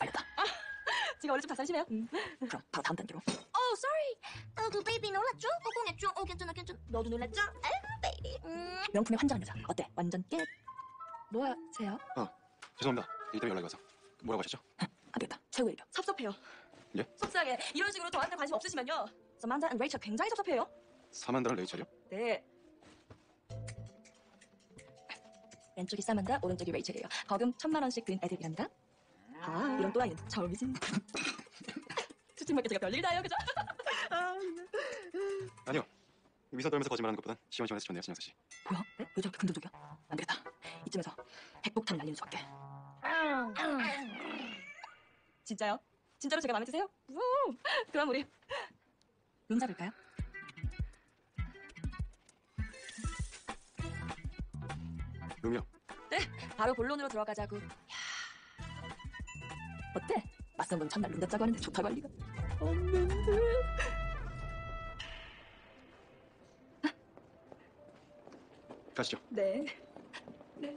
알렸다. 제가 원래 좀 자상심해요. 음. 그럼 바로 다음 단계로. Oh, sorry. 어, 그 baby 놀랐죠? 허걱했죠? 어, 괜찮아, 괜찮아. 너도 놀랐죠? 아이고, baby. 음. 명품에 환장한 여자. 어때? 완전 깨. 뭐 하세요? 죄송합니다. 일 때문에 연락이 와서. 뭐라고 하셨죠? 안 되겠다. 최후의 일격. 섭섭해요. 예? 속상해. 이런 식으로 저한테 관심 없으시면요. 사만다 and 레이첼 굉장히 섭섭해요. 사만다랑 레이첼이요? 네. 왼쪽이 사만다, 오른쪽이 레이첼이에요. 거금 천만 원씩 든 애들이랍니다. 아, 이런 또라이는 처음이지. 수팀밖에 제가 별일이 다요, 그죠? 아, 아니요. 위선 떨면서 거짓말하는 것보단 시원시원해서 좋네요, 신영사 씨. 뭐야? 네? 왜 저렇게 긍정적이야? 안 되겠다. 이쯤에서 핵폭탄을 날리는 수밖에. 진짜요? 진짜로 제가 마음에 드세요? 우! 그럼 우리 룸 잡을까요? 룸이요. 바로 본론으로 들어가자고. 어때? 맞선 분 첫날 룸 잡자고 하는데 좋다고 할 리가. 없는데. 가시죠. 네. 네.